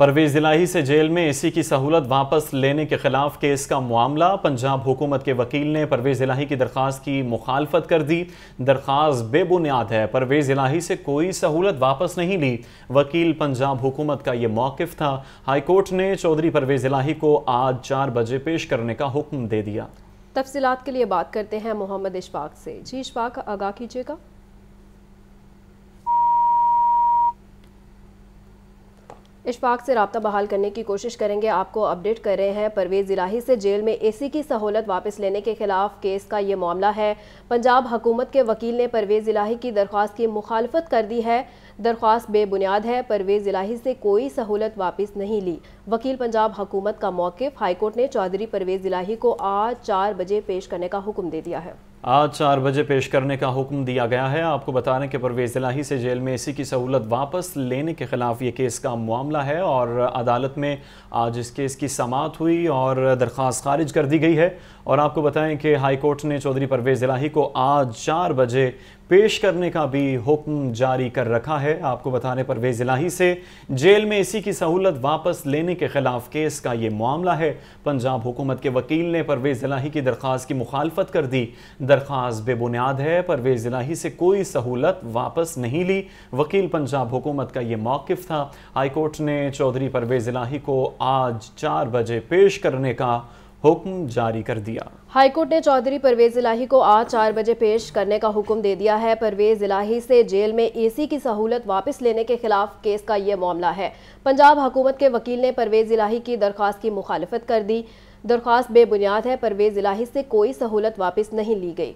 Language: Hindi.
परवेज इलाही से जेल में एसी की सहूलत वापस लेने के खिलाफ केस का मामला, पंजाब हुकूमत के वकील ने परवेज इलाही की दरख्वास्त की मुखालफत कर दी। दरख्वास्त बेबुनियाद है। परवेज इलाही से कोई सहूलत वापस नहीं ली। वकील पंजाब हुकूमत का ये मौकफ था। हाईकोर्ट ने चौधरी परवेज इलाही को आज चार बजे पेश करने का हुक्म दे दिया। तफसीत के लिए बात करते हैं मोहम्मद इशफाक से। जी इशफाक, आगाह कीजिएगा। इशफाक से रबता बहाल करने की कोशिश करेंगे, आपको अपडेट कर रहे हैं। परवेज़ इलाही से जेल में एसी की सहूलत वापस लेने के खिलाफ केस का ये मामला है। पंजाब हुकूमत के वकील ने परवेज़ इलाही की दरख्वास्त की मुखालफत कर दी है। दरख्वास्त बेबुनियाद है परवेज़ इलाही से कोई सहूलत वापस नहीं ली। वकील पंजाब हुकूमत का मौकफ, हाईकोर्ट ने चौधरी परवेज़ इलाही को आज चार बजे पेश करने का हुक्म दे दिया है। आज चार बजे पेश करने का हुक्म दिया गया है। आपको बता रहे कि परवेज इलाही से जेल में इसी की सहूलत वापस लेने के खिलाफ ये केस का मामला है और अदालत में आज इस केस की समात हुई और दरख्वास्त खारिज कर दी गई है। और आपको बताएँ कि हाई कोर्ट ने चौधरी परवेज इलाही को आज चार बजे पेश करने का भी हुक्म जारी कर रखा है। आपको बताने परवेज इलाही से, जेल में इसी की सहूलत वापस लेने के खिलाफ केस का ये मामला है। पंजाब हुकूमत के वकील ने परवेज इलाही की दरख्वास्त की मुखालफत कर दी। दरख्वास्त बेबुनियाद है परवेज इलाही से कोई सहूलत वापस नहीं ली। वकील पंजाब हुकूमत का ये मौकफ था। हाईकोर्ट ने चौधरी परवेज इलाही को आज चार बजे पेश करने का हुक्म जारी कर दिया। हाईकोर्ट ने चौधरी परवेज इलाही को आज चार बजे पेश करने का हुक्म दे दिया है। परवेज इलाही से जेल में एसी की सहूलत वापस लेने के खिलाफ केस का ये मामला है। पंजाब हुकूमत के वकील ने परवेज इलाही की दरख्वास्त की मुखालफत कर दी। दरख्वास्त बेबुनियाद है। परवेज इलाही से कोई सहूलत वापस नहीं ली गई।